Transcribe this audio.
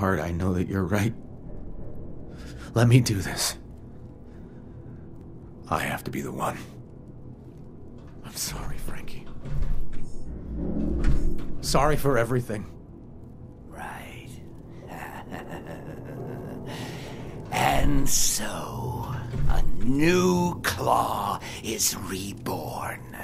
heart, I know that you're right. Let me do this. I have to be the one. I'm sorry, Frankie. Sorry for everything. Right. and so, a new claw is reborn.